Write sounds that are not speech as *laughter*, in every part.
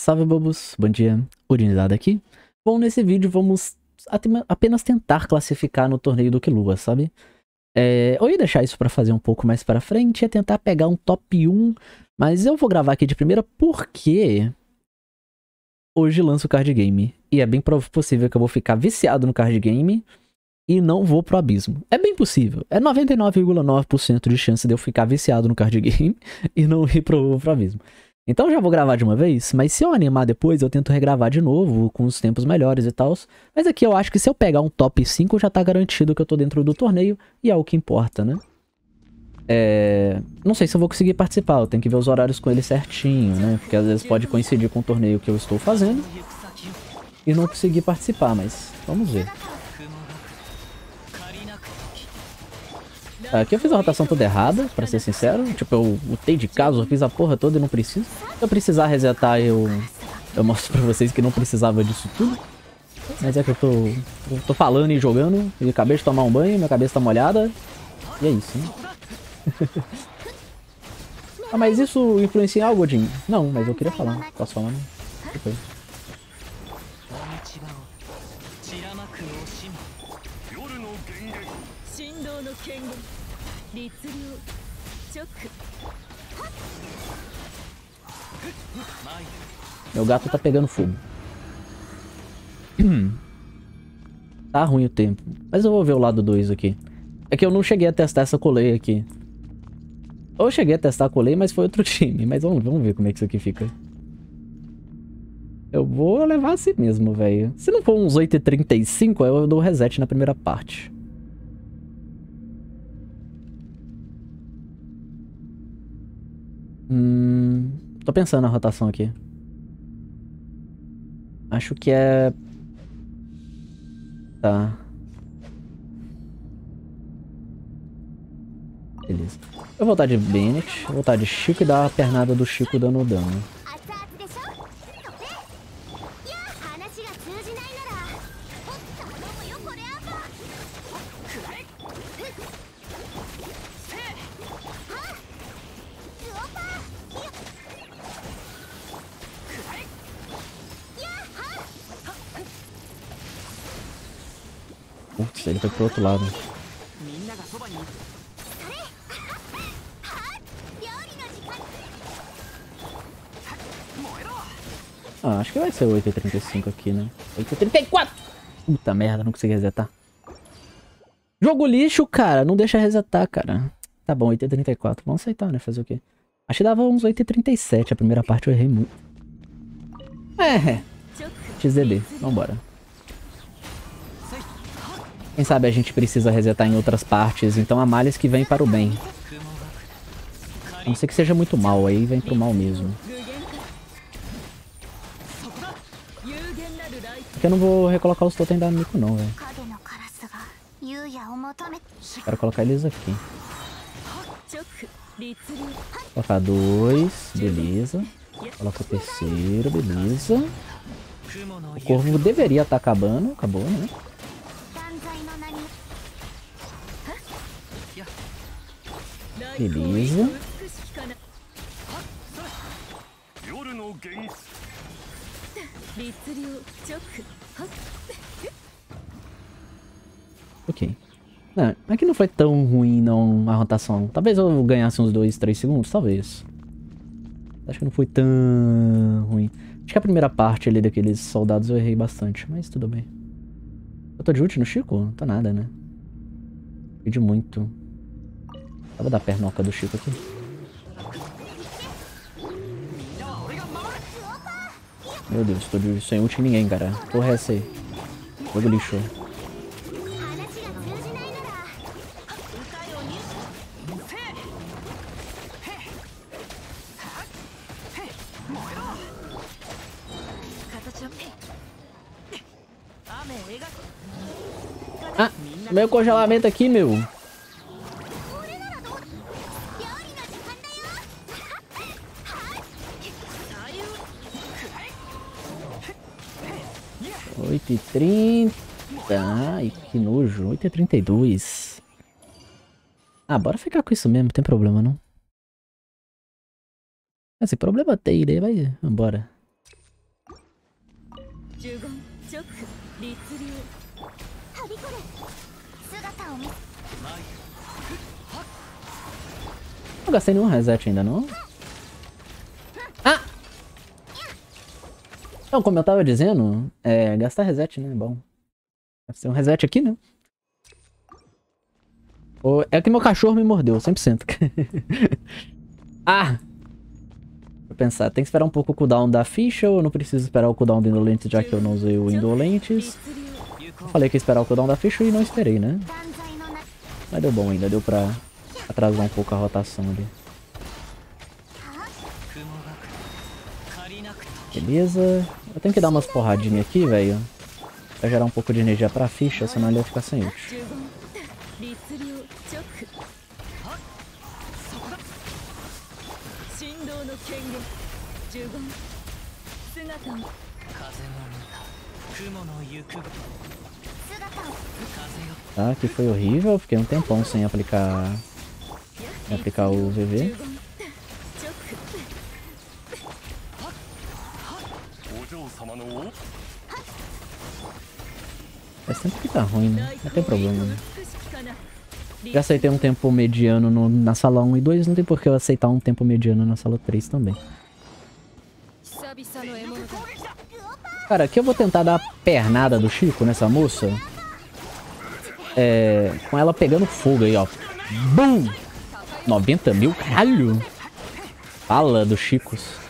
Salve bobos, bom dia, Urinidade aqui. Bom, nesse vídeo vamos apenas tentar classificar no torneio do Kilua, sabe? É, eu ia deixar isso pra fazer um pouco mais pra frente, ia tentar pegar um top 1, mas eu vou gravar aqui de primeira porque hoje lança o card game. E é bem possível que eu vou ficar viciado no card game e não vou pro abismo. É bem possível. É 99,9% de chance de eu ficar viciado no card *laughs* game e não ir pro, pro abismo. Então já vou gravar de uma vez, mas se eu animar depois, eu tento regravar de novo, com os tempos melhores e tal. Mas aqui eu acho que se eu pegar um top 5, já tá garantido que eu tô dentro do torneio, e é o que importa, né? É... Não sei se eu vou conseguir participar, eu tenho que ver os horários com ele certinho, né? Porque às vezes pode coincidir com o torneio que eu estou fazendo e não conseguir participar, mas vamos ver. Aqui eu fiz a rotação toda errada, pra ser sincero. Tipo, eu lutei de casa, eu fiz a porra toda e não preciso. Se eu precisar resetar, eu, eu mostro pra vocês que não precisava disso tudo. Mas é que eu tô, eu tô falando e jogando, e acabei de tomar um banho, minha cabeça tá molhada. E é isso, né? *laughs* ah, mas isso influencia em algo, Jim? Não, mas eu queria falar. Posso falar, né? Depois. Meu gato tá pegando fogo. *clears throat* tá ruim o tempo. Mas eu vou ver o lado 2 aqui. É que eu não cheguei a testar essa coleia aqui. Ou eu cheguei a testar a coleia, mas foi outro *laughs* time. Mas vamos, vamos ver como é que isso aqui fica. Eu vou levar assim mesmo, velho. Se não for uns 8h35, eu dou reset na primeira parte. Hum, tô pensando na rotação aqui. Acho que é... Tá. Beleza. Eu vou voltar de Bennett, vou voltar de Chico e dar a pernada do Chico dando dano. Ele foi pro outro lado. Ah, acho que vai ser 8h35 aqui, né? 8h34! Puta merda, não consegui resetar. Jogo lixo, cara. Não deixa resetar, cara. Tá bom, 8h34. Vamos aceitar, né? Fazer o quê? Acho que dava uns 8h37. A primeira parte eu errei muito. É. XDB. Vambora. Quem sabe a gente precisa resetar em outras partes, então há males que vem para o bem. A não ser que seja muito mal, aí vem pro mal mesmo. Porque eu não vou recolocar os totem da Miko não, velho. Quero colocar eles aqui. Colocar dois, beleza. Coloca o terceiro, beleza. O corvo deveria estar tá acabando, acabou, né? Beleza. Ok. Não, aqui não foi tão ruim não a rotação. Talvez eu ganhasse uns 2, 3 segundos, talvez. Acho que não foi tão ruim. Acho que a primeira parte ali daqueles soldados eu errei bastante, mas tudo bem. Eu tô de ult no Chico? Não tô nada, né? Pedi muito. Eu vou dar pernoca do Chico aqui. Meu Deus, tô de sem ult em ninguém, cara. Porra essa aí? Jogo lixo. Ah, meu congelamento aqui, meu. 8h30. Ai, que nojo. 8h32. Ah, bora ficar com isso mesmo, não tem problema não. Ah, se problema tem, né? Vai, vambora. Não gastei nenhum reset ainda não. Então, como eu tava dizendo, é, gastar reset, né? É bom. Deve ser um reset aqui, né? É que meu cachorro me mordeu, 100%. *laughs* ah! Vou pensar, tem que esperar um pouco o cooldown da ficha ou eu não preciso esperar o cooldown do Indolente, já que eu não usei o Indolentes? Eu falei que ia esperar o cooldown da ficha e não esperei, né? Mas deu bom ainda, deu pra atrasar um pouco a rotação ali. Beleza. Eu tenho que dar umas porradinhas aqui, velho. Pra gerar um pouco de energia pra ficha, senão ele vai ficar sem ult. Ah, tá, aqui foi horrível. Fiquei um tempão sem aplicar... Sem aplicar o VV. Faz tempo é que tá ruim, né? Não tem problema, né? Já aceitei um tempo mediano no, na sala 1 e 2, não tem por que eu aceitar um tempo mediano na sala 3 também. Cara, aqui eu vou tentar dar a pernada do Chico nessa moça. É, com ela pegando fogo aí, ó. BUM! 90 mil? Caralho! Fala do Chicos.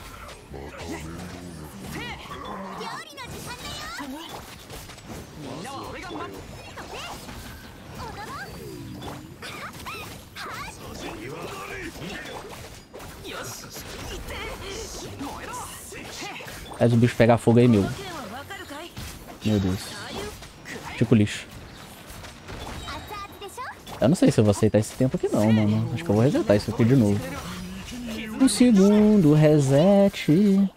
Faz o bicho pegar fogo aí, meu. Meu Deus. Tipo lixo. Eu não sei se eu vou aceitar esse tempo aqui não, mano. Acho que eu vou resetar isso aqui de novo. Um segundo reset.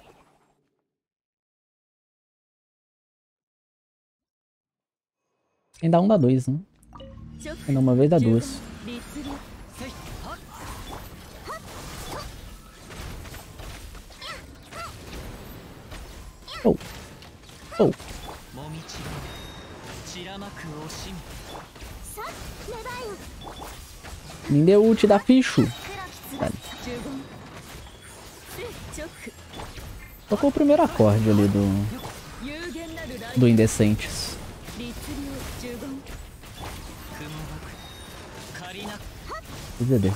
Ainda um dá dois, né? Ainda uma vez dá duas. Oh. Oh. Me deu ult da Fichu. Vale. Tocou o primeiro acorde ali do... Do Indecentes. ZD.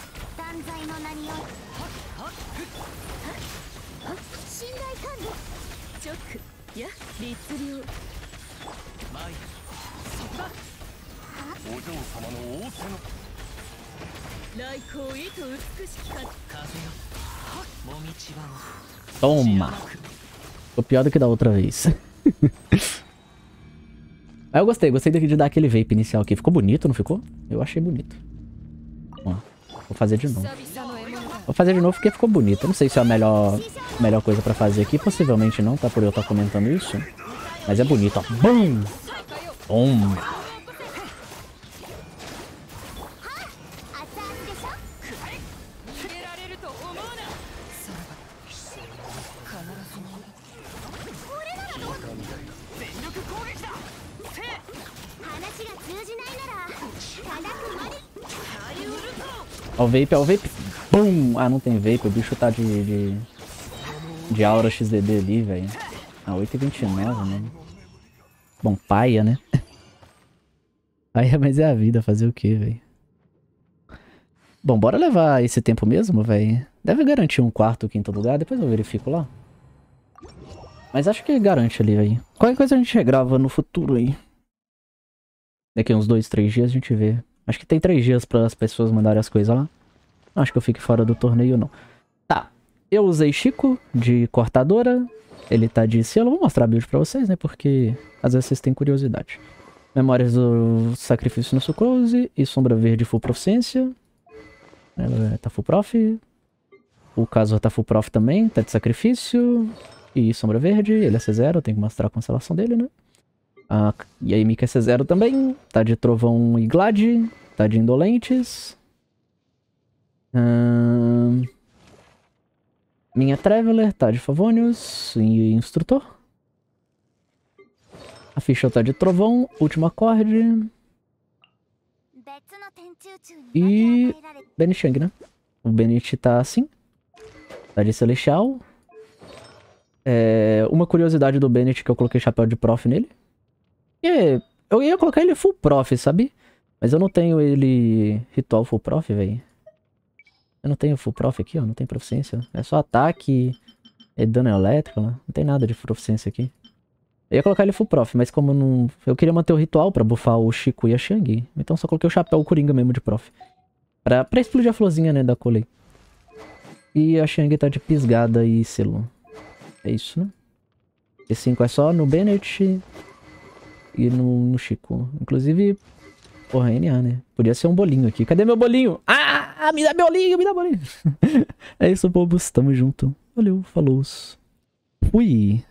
流呪言雲が借りなく DDD. 断罪の名による信頼管理直や律流前お嬢様の仰せの来光意図美しきか風よもみちは Toma. Ficou pior do que da outra vez. *laughs* Aí eu gostei, gostei de dar aquele vape inicial aqui. Ficou bonito, não ficou? Eu achei bonito. Ó, vou fazer de novo. Vou fazer de novo porque ficou bonito. Não sei se é a melhor, melhor coisa pra fazer aqui. Possivelmente não, tá? Por eu estar tá comentando isso. Mas é bonito, ó. Bum! Bum! Ó o vape, ó o vape. Bum! Ah, não tem vape. O bicho tá de... De, de aura XDD ali, velho. Ah, 8,29, mano. Bom, paia, né? *laughs* Paia, mas é a vida. Fazer o quê, velho? Bom, bora levar esse tempo mesmo, velho. Deve garantir um quarto, quinto lugar. Depois eu verifico lá. Mas acho que garante ali, velho. Qualquer coisa a gente regrava no futuro aí. Daqui uns dois, três dias a gente vê. Acho que tem três dias para as pessoas mandarem as coisas lá. Acho que eu fique fora do torneio, não. Tá. Eu usei Chico de cortadora. Ele tá de selo. Vou mostrar a build pra vocês, né? Porque às vezes vocês têm curiosidade. Memórias do sacrifício no sucrose. E sombra verde full proficiência. Ela tá full prof. O caso tá full prof também. Tá de sacrifício. E sombra verde. Ele é C0. Tem que mostrar a constelação dele, né? Ah, e aí Mika é C0 também. Tá de trovão e glade. Tá de indolentes. Minha Traveler tá de Favonius e Instrutor. A ficha tá de Trovão, último acorde. E... Benichang, né? O Benich tá assim. Tá de Celestial. É... Uma curiosidade do benich é que eu coloquei chapéu de prof nele. E eu ia colocar ele full prof, sabe? Mas eu não tenho ele ritual full prof, velho. Eu não tenho full prof aqui, ó. Não tem proficiência. É só ataque e dano elétrico, né? Não tem nada de proficiência aqui. Eu ia colocar ele full prof, mas como não... Eu queria manter o ritual pra buffar o Chico e a Shang. Então só coloquei o chapéu Coringa mesmo de prof. Pra, pra explodir a florzinha, né, da Colei. E a Shang tá de pisgada e selo. É isso, né? E5 é só no Bennett e no, no Chico. Inclusive, porra, NA, né? Podia ser um bolinho aqui. Cadê meu bolinho? Ah, me dá bolinho, me dá bolinho. *laughs* é isso, bobos. Tamo junto. Valeu, falou. Fui.